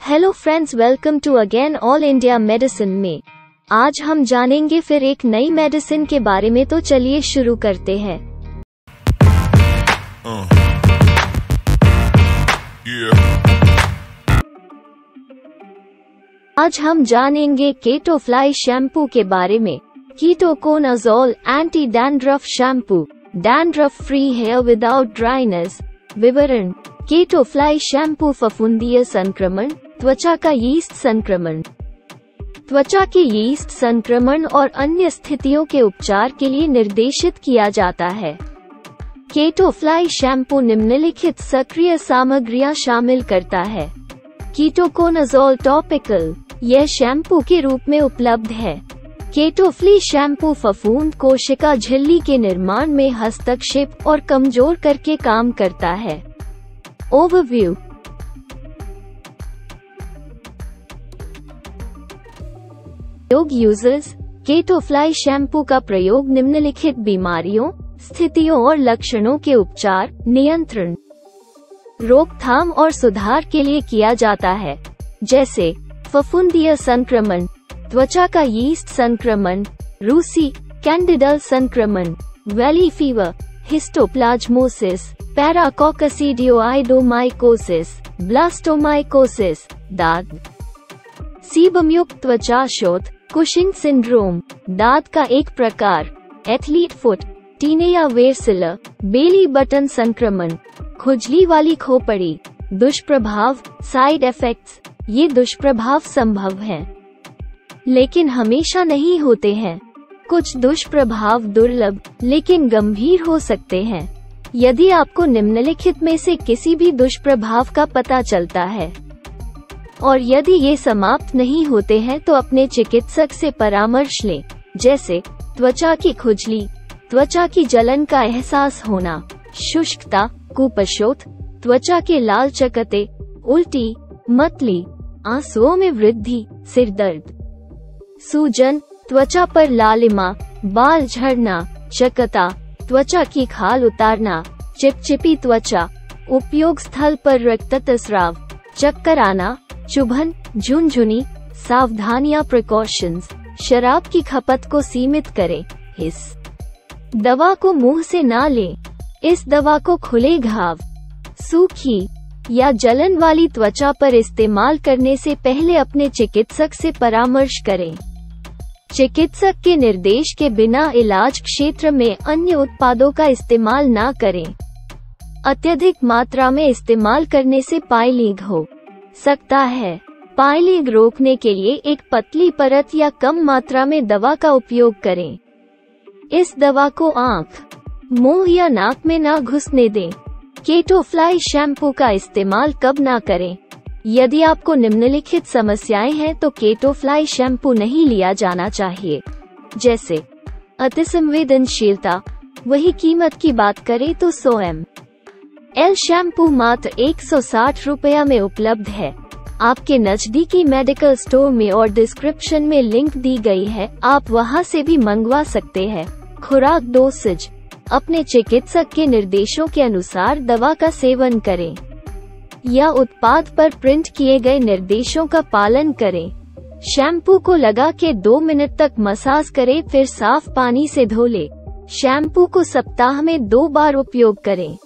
Hello friends welcome to again all India medicine में। आज हम जानेंगे फिर एक नई मेडिसिन के बारे में तो चलिए शुरू करते हैं। Uh. Yeah. आज हम जानेंगे केटोफ्लाई शैम्पू के बारे में। Ketoconazole anti dandruff shampoo dandruff free hair without dryness विवरण। केटोफ्लाई शैम्पू फफुंदीय संक्रमण। त्वचा का यीस्ट संक्रमण। त्वचा के यीस्ट संक्रमण और अन्य स्थितियों के उपचार के लिए निर्देशित किया जाता है। केटोफ्लाई शैम्पू निम्नलिखित सक्रिय सामग्रियाँ शामिल करता है। कीटोकोनाजोल टॉपिकल यह शैम्पू के रूप में उपलब्ध है। केटोफ्ली शैम्पू फफूंद कोशिका झिल्ली के निर्माण में हस्तक्षेप और कमज़ोर करके काम करता है। ओवरव्यू प्रयोग यूज़र्स केटोफ्लाई शैम्पू का प्रयोग निम्नलिखित बीमारियों, स्थितियों और लक्षणों के उपचार, नियंत्रण, रोकथाम और सुधार के लिए किया जाता है। जैसे, फफुंदीय संक्रमण, त्वचा का यीस्ट संक्रमण, रूसी, कैंडिडल संक्रमण, valley fever, histoplasmosis, paracoccidioidomycosis, blastomycosis दाद सीबमयुक्त त्वचा शोथ कुशिंग सिंड्रोम दांत का एक प्रकार एथलीट फुट टीनेया वेरसिला बेली बटन संक्रमण खुजली वाली खोपड़ी दुष्प्रभाव साइड इफेक्ट्स ये दुष्प्रभाव संभव हैं, लेकिन हमेशा नहीं होते हैं। कुछ दुष्प्रभाव दुर्लभ लेकिन गंभीर हो सकते हैं। यदि आपको निम्नलिखित में से किसी भी दुष्प्रभाव का पता चलता है। और यदि ये समाप्त नहीं होते हैं तो अपने चिकित्सक से परामर्श लें, जैसे, त्वचा की खुजली, त्वचा की जलन का एहसास होना, शुष्कता कुपशोथ त्वचा के लाल चकते, उल्टी, मतली, आंसुओं में वृद्धि, सिर दर्द। सूजन, त्वचा पर लालिमा, बाल झड़ना, चकता, त्वचा की खाल उतारना, चिपचिपी त्वचा, उपयोग स्थल पर रक्तस्राव चक्कर आना चुभन, झुनझुनी सावधानियाँ प्रिकॉशंस शराब की खपत को सीमित करें इस दवा को मुँह से ना लें, इस दवा को खुले घाव, सूखी, या जलन वाली त्वचा पर इस्तेमाल करने से पहले अपने चिकित्सक से परामर्श करें। चिकित्सक के निर्देश के बिना इलाज क्षेत्र में अन्य उत्पादों का इस्तेमाल ना करें। अत्यधिक मात्रा में इस्तेमाल करने से पाइलीग हो। सकता है। पाइलीग रोकने के लिए एक पतली परत या कम मात्रा में दवा का उपयोग करें। इस दवा को आँख, मुँह या नाक में ना घुसने दें। केटोफ्लाई शैम्पू का इस्तेमाल कब ना करें। यदि आपको निम्नलिखित समस्याएँ हैं तो केटोफ्लाई शैम्पू नहीं लिया जाना चाहिए। जैसे अति संवेदनशीलता वही कीमत की बात करें तो सो एम एल शैम्पू मात्र 160 रुपया में उपलब्ध है। आपके नजदीकी मेडिकल स्टोर में और डिस्क्रिप्शन में लिंक दी गई है। आप वहाँ से भी मंगवा सकते हैं। खुराक डोसेज अपने चिकित्सक के निर्देशों के अनुसार दवा का सेवन करें। या उत्पाद पर प्रिंट किए गए निर्देशों का पालन करें। शैम्पू को लगा के दो मिनट तक मसाज करें, फिर साफ़ पानी से धो ले। शैम्पू को सप्ताह में दो बार उपयोग करें।